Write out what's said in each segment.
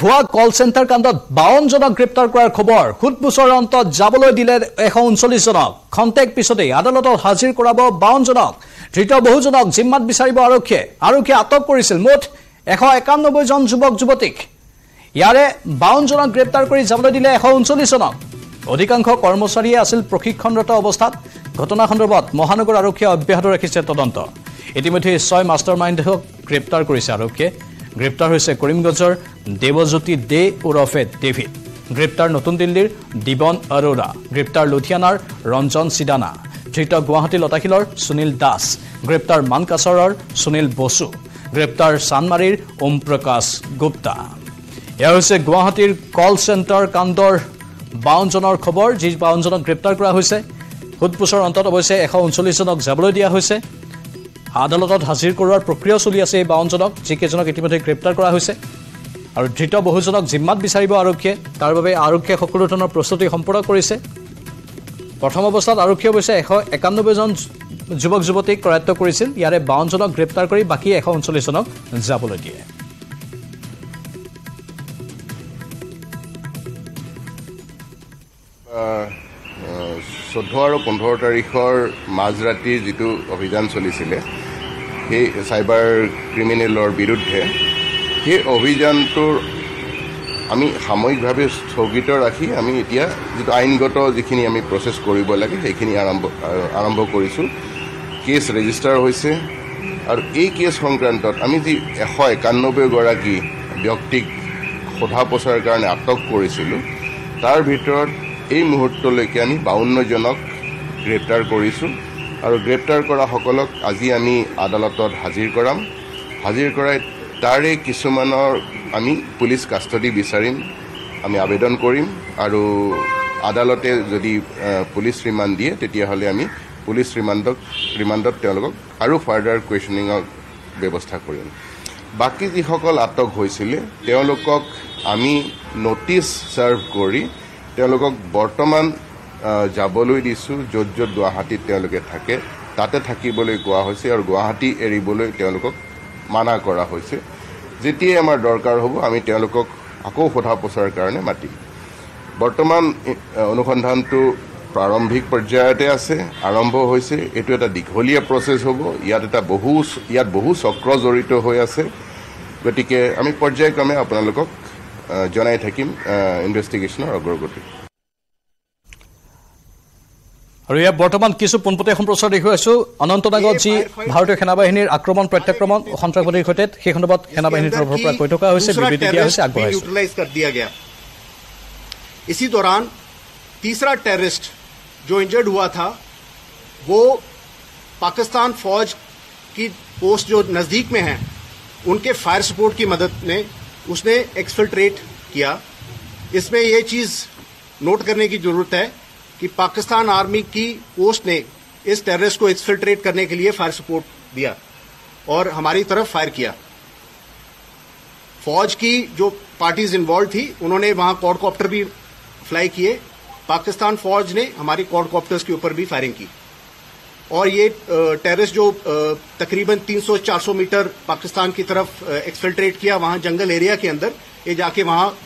ভুৱা call centre কাণ্ডত বাৱনজনক গ্ৰেপ্তাৰ কৰাৰ খবৰ সুদ বছৰৰ অন্তত যাবলৈ দিলে এশ ঊনচল্লিছজনক খন্তেক পিছতেই আদালতত হাজিৰ কৰাব বাৱনজনক ধৃত বহুজনক জিম্মাত বিচাৰিব আৰক্ষীয়ে। আৰক্ষীয়ে আটক কৰিছিল মুঠ এশ একানব্বৈজন যুৱক যুৱতীক। ইয়াৰে বাৱনজনক গ্ৰেপ্তাৰ কৰি যাবলৈ দিলে এশ ঊনচল্লিছজনক অধিকাংশ কৰ্মচাৰীয়ে আছিল প্ৰশিক্ষণৰত অৱস্থাত। ঘটনা সন্দৰ্ভত মহানগৰ আৰক্ষীয়ে অব্যাহত ৰাখিছে তদন্ত। ইতিমধ্যে ছয় মাষ্টাৰ মাইণ্ডক গ্ৰেপ্তাৰ কৰিছে আৰক্ষীয়ে। গ্ৰেপ্তাৰ হৈছে কৰিমগঞ্জৰ দেৱজ্যোতি দে ওৰফে ডেভিড গ্ৰেপ্তাৰ নতুন দিল্লীৰ দিবন আৰোৰা গ্ৰেপ্তাৰ লুধিয়ানাৰ ৰঞ্জন চিদানা ধৃত গুৱাহাটী লতাশিলৰ সুনীল দাস। গ্ৰেপ্তাৰ মানকাছৰৰ সুনীল বসু। গ্ৰেপ্তাৰ চানমাৰীৰ ওম প্ৰকাশ গুপ্তা। এয়া হৈছে গুৱাহাটীৰ কল চেণ্টাৰ কাণ্ডৰ বাৱনজনৰ খবৰ যি বাৱনজনক গ্ৰেপ্তাৰ কৰা হৈছে। সোধপোছৰ অন্তত অৱশ্যে এশ ঊনচল্লিছজনক যাবলৈ দিয়া হৈছে। আদালতত হাজিৰ কৰোৱাৰ প্ৰক্ৰিয়াও চলি আছে এই বাৱনজনক যিকেইজনক ইতিমধ্যে গ্ৰেপ্তাৰ কৰা হৈছে। আৰু ধৃত বহুজনক জিম্মাত বিচাৰিব আৰক্ষীয়ে তাৰ বাবে আৰক্ষীয়ে সকলো ধৰণৰ প্ৰস্তুতি সম্পূৰ্ণ কৰিছে। প্ৰথম অৱস্থাত আৰক্ষীয়ে অৱশ্যে এশ একানব্বৈজন যুৱক যুৱতীক কৰায়ত্ব কৰিছিল। ইয়াৰে বাৱনজনক গ্ৰেপ্তাৰ কৰি বাকী এশ ঊনচল্লিছজনক যাবলৈ দিয়ে। চৈধ্য আৰু পোন্ধৰ তাৰিখৰ মাজৰাতিৰ যিটো অভিযান চলিছিলে সেই চাইবাৰ ক্ৰিমিনেলৰ বিৰুদ্ধে সেই অভিযানটোৰ আমি সাময়িকভাৱে স্থগিত ৰাখি আমি এতিয়া যিটো আইনগত যিখিনি আমি প্ৰচেছ কৰিব লাগে সেইখিনি আৰম্ভ আৰম্ভ কৰিছোঁ। কেছ ৰেজিষ্টাৰ হৈছে আৰু এই কেছ সংক্ৰান্তত আমি যি এশ একানব্বৈগৰাকী ব্যক্তিক সোধা পোছাৰ কাৰণে আটক কৰিছিলোঁ তাৰ ভিতৰত এই মুহূৰ্তলৈকে আমি বাৱন্নজনক গ্ৰেপ্তাৰ কৰিছোঁ আৰু গ্ৰেপ্তাৰ কৰাসকলক আজি আমি আদালতত হাজিৰ কৰাম। হাজিৰ কৰাই তাৰে কিছুমানৰ আমি পুলিচ কাষ্টডি বিচাৰিম আমি আবেদন কৰিম আৰু আদালতে যদি পুলিচ ৰিমাণ্ড দিয়ে তেতিয়াহ'লে আমি পুলিচ ৰিমাণ্ডক ৰিমাণ্ডত তেওঁলোকক আৰু ফাৰ্ডাৰ কুৱেশ্যনিঙৰ ব্যৱস্থা কৰিম। বাকী যিসকল আটক হৈছিলে তেওঁলোকক আমি নটিচ ছাৰ্ভ কৰি তেওঁলোকক বৰ্তমান যাবলৈ দিছোঁ য'ত য'ত গুৱাহাটীত তেওঁলোকে থাকে। তাতে থাকিবলৈ কোৱা হৈছে আৰু গুৱাহাটী এৰিবলৈ তেওঁলোকক মানা কৰা হৈছে। যেতিয়াই আমাৰ দৰকাৰ হ'ব আমি তেওঁলোকক আকৌ সোধা পোছাৰ কাৰণে মাতিম। বৰ্তমান অনুসন্ধানটো প্ৰাৰম্ভিক পৰ্যায়তে আছে আৰম্ভ হৈছে। এইটো এটা দীঘলীয়া প্ৰচেছ হ'ব। ইয়াত এটা বহু ইয়াত বহু চক্ৰ জড়িত হৈ আছে। গতিকে আমি পৰ্যায়ক্ৰমে আপোনালোকক জনাই থাকিম ইনভেষ্টিগেশ্যনৰ অগ্ৰগতি আৰু ইয়াত বৰ্তমান কিছু পোনপটীয়া সম্প্ৰচাৰ দেখুৱাইছো অনন্তনাগত যি ভাৰতীয় সেনাবাহিনীৰ আক্ৰমণ প্ৰত্যাক্ৰমণ সন্ত্ৰাসবাদীৰ সৈতে সেই সন্দৰ্ভত সেনাবাহিনীৰ তৰফৰ পৰা কৈ থকা হৈছে বিবৃতি দিয়া হৈছে আগবঢ়াইছে इसी दौरान तीसरा टेररिस्ट जो इंजर्ड हुआ था वो पाकिस्तान फौज की पोस्ट जो नजदीक में है उनके फायर सपोर्ट की मदद ने उसने एक्सफिल्ट्रेट किया। इसमें यह चीज़ नोट करने की ज़रूरत है कि पाकिस्तान आर्मी की पोस्ट ने इस टेररिस्ट को एक्सफिल्ट्रेट करने के लिए फायर सपोर्ट दिया और हमारी तरफ़ फायर किया। फौज की जो पार्टीज़ इन्वॉल्व थी, उन्होंने वहाँ कॉडकॉप्टर भी फ्लाई किए। पाकिस्तान फौज ने हमारी कॉडकॉप्टर्स के ऊपर भी फायरिंग की। और ये टेररिस्ट जो तकरीबन 300-400 मीटर पाकिस्तान की तरफ़ एक्सफिल्ट्रेट किया, वहाँ जंगल एरिया के अंदर, ये जाके वहाँ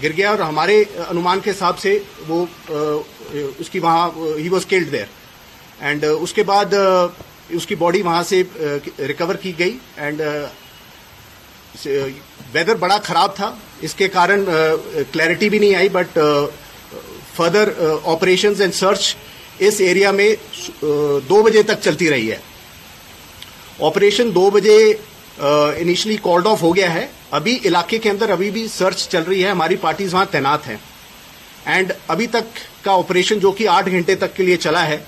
गिर गया और हमारे अनुमान के हिसाब से वो उसकी वहाँ ही वॉज़ किल्ड देयर एंड उसके बाद उसकी बॉडी वहाँ से रिकवर की गई एंड वेदर बड़ा खराब था। इसके कारण क्लैरिटी भी नहीं आई but further operations and search इस एरिया में दो बजे तक चलती रही है। ऑपरेशन दो बजे इनिशियली कॉल्ड ऑफ़ हो गया है। अभी इलाके के अंदर अभी भी सर्च चल रही है। हमारी पार्टीज़ वहाँ तैनात हैं। एंड अभी तक का ऑपरेशन जो कि आठ घंटे तक के लिए चला है,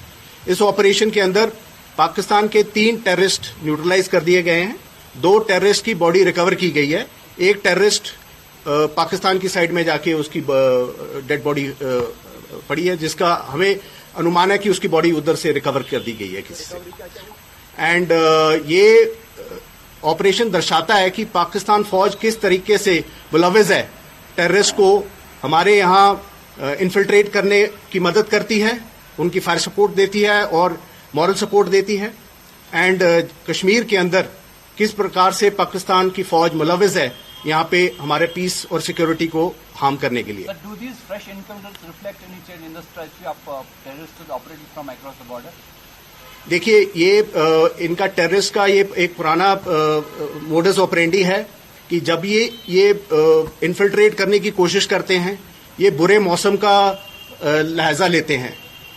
इस ऑपरेशन के अंदर पाकिस्तान के तीन टेररिस्ट न्यूट्रलाइज कर दिए गए हैं। दो टेररिस्ट की बॉडी रिकवर की गई है। एक टेररिस्ट पाकिस्तान की साइड में जाके उसकी डेड बॉडी पड़ी है, जिसका हमें अनुमान है कि उसकी बॉडी उधर से रिकवर कर दी गई है किसी से। एंड ये ऑपरेशन दर्शाता है कि पाकिस्तान फौज किस तरीके से मुलविज है। टेररिस्ट को हमारे यहाँ इन्फिल्ट्रेट करने की मदद करती है, उनकी फायर सपोर्ट देती है और मॉरल सपोर्ट देती है। एंड कश्मीर के अंदर किस प्रकार से पाकिस्तान की फौज मुलविज है यहाँ पे हमारे पीस और सिक्योरिटी को हार्म करने के लिए। Uh? देखिए ये अ, इनका टेररिस्ट का ये एक पुराना मोडस ऑपरेंडी है कि जब ये ये इन्फिल्ट्रेट करने की कोशिश करते हैं ये बुरे मौसम का लहजा लेते हैं।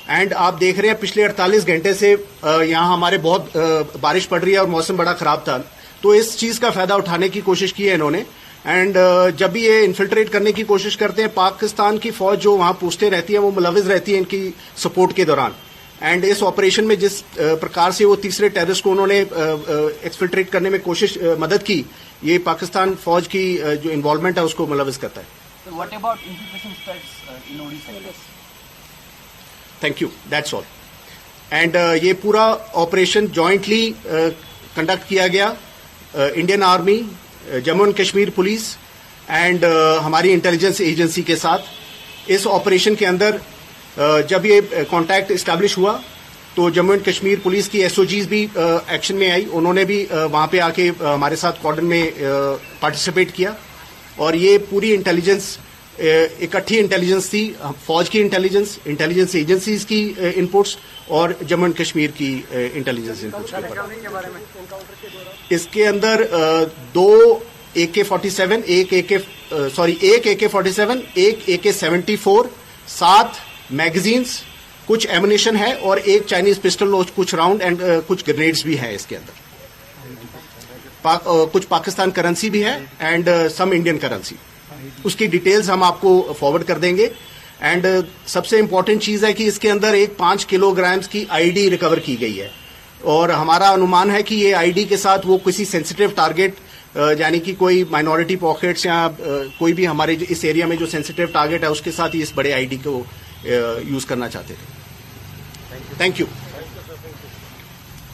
एंड आप देख रहे हैं पिछले 48 घंटे से यहाँ हमारे बहुत बारिश पड़ रही है और मौसम बड़ा खराब था। तो इस चीज़ का फ़ायदा उठाने की कोशिश की है इन्होंने। एंड जब भी ये इन्फिल्ट्रेट करने की कोशिश करते हैं पाकिस्तान की फौज जो वहाँ पोस्टें रहती है वो मुलविज रहती है इनकी सपोर्ट के दौरान। एंड इस ऑपरेशन में जिस प्रकार से वो तीसरे टेररिस्ट को उन्होंने एक्सफिल्ट्रेट करने में कोशिश मदद की ये पाकिस्तान फौज की जो इन्वॉल्वमेंट है उसको मुलविज करता है। Uh? Thank you that's all and ये पूरा ऑपरेशन जॉइंटली कंडक्ट किया गया। Indian army Jammu and Kashmir police and हमारी इंटेलिजेंस एजेंसी के साथ। इस ऑपरेशन के अंदर uh, जब ये कांटेक्ट इस्टेब्लिश हुआ तो जम्मू एंड कश्मीर पुलिस की एसओजीज भी एक्शन में आई। उन्होंने भी uh, वहाँ पे आके uh, हमारे साथ कॉर्डन में पार्टिसिपेट किया। और ये पूरी इंटेलिजेंस इकट्ठी इंटेलिजेंस थी फौज की इंटेलिजेंस इंटेलिजेंस एजेंसीज की इनपुट्स और जम्मू एंड कश्मीर की इंटेलिजेंस इनपुट्स के ऊपर इसके अंदर दो ए के फोर्टी सेवन एक ए के सॉरी एक ए के फोर्टी सेवन एक ए के सेवेंटी फोर सात मैगजीन्स कुछ एमुनेशन है और एक चाइनीज़ पिस्टल और कुछ राउंड एंड कुछ ग्रेनेड्स भी है इसके अंदर। पा, कुछ पाकिस्तान करेंसी भी है एंड सम इंडियन करेंसी उसकी डिटेल्स हम आपको फॉरवर्ड कर देंगे। एंड सबसे इंपॉर्टेंट चीज़ है कि इसके अंदर एक पाँच किलोग्राम्स की आईडी रिकवर की गई है। और हमारा अनुमान है कि ये आईडी के साथ वो किसी सेंसिटिव टारगेट यानी कि कोई माइनॉरिटी पॉकेट्स या कोई भी हमारे इस एरिया में जो सेंसिटिव टारगेट है, उसके साथ ही इस बड़े आईडी को यूज़ करना चाहते थे। थैंक यू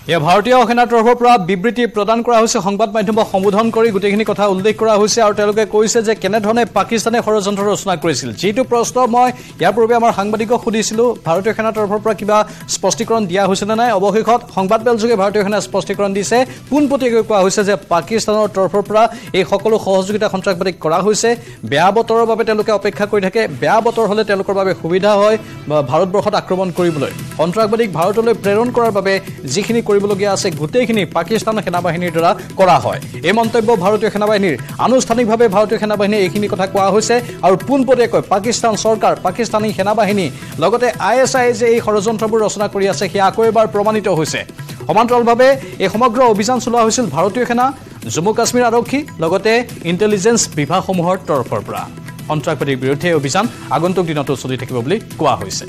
এয়া ভাৰতীয় সেনাৰ তৰফৰ পৰা বিবৃতি প্ৰদান কৰা হৈছে। সংবাদ মাধ্যমক সম্বোধন কৰি গোটেইখিনি কথা উল্লেখ কৰা হৈছে আৰু তেওঁলোকে কৈছে যে কেনেধৰণে পাকিস্তানে ষড়যন্ত্ৰ ৰচনা কৰিছিল। যিটো প্ৰশ্ন মই ইয়াৰ পূৰ্বে আমাৰ সাংবাদিকক সুধিছিলোঁ। ভাৰতীয় সেনাৰ তৰফৰ পৰা কিবা স্পষ্টীকৰণ দিয়া হৈছেনে নাই? অৱশেষত সংবাদমেলযোগে ভাৰতীয় সেনাই স্পষ্টীকৰণ দিছে। পোনপটীয়াকৈ কোৱা হৈছে যে পাকিস্তানৰ তৰফৰ পৰা এই সকলো সহযোগিতা সন্ত্ৰাসবাদীক কৰা হৈছে। বেয়া বতৰৰ বাবে তেওঁলোকে অপেক্ষা কৰি থাকে। বেয়া বতৰ হ'লে তেওঁলোকৰ বাবে সুবিধা হয়। ভাৰতবৰ্ষত আক্ৰমণ কৰিবলৈ। সন্ত্ৰাসবাদীক ভাৰতলৈ প্ৰেৰণ কৰাৰ বাবে যিখিনি কৰিবলগীয়া আছে গোটেইখিনি পাকিস্তান সেনাবাহিনীৰ দ্বাৰা কৰা হয়। এই মন্তব্য ভাৰতীয় সেনাবাহিনীৰ। আনুষ্ঠানিকভাৱে ভাৰতীয় সেনাবাহিনীয়ে এইখিনি কথা কোৱা হৈছে আৰু পোনপটীয়াকৈ পাকিস্তান চৰকাৰ পাকিস্তানী সেনাবাহিনী লগতে আই এছ আই যে এই ষড়যন্ত্ৰবোৰ ৰচনা কৰি আছে সেয়া আকৌ এবাৰ প্ৰমাণিত হৈছে। সমান্তৰালভাৱে এই সমগ্ৰ অভিযান চলোৱা হৈছিল ভাৰতীয় সেনা জম্মু কাশ্মীৰ আৰক্ষী লগতে ইণ্টেলিজেন্স বিভাগসমূহৰ তৰফৰ পৰা। সন্ত্ৰাসবাদীৰ বিৰুদ্ধে এই অভিযান আগন্তুক দিনতো চলি থাকিব বুলি কোৱা হৈছে।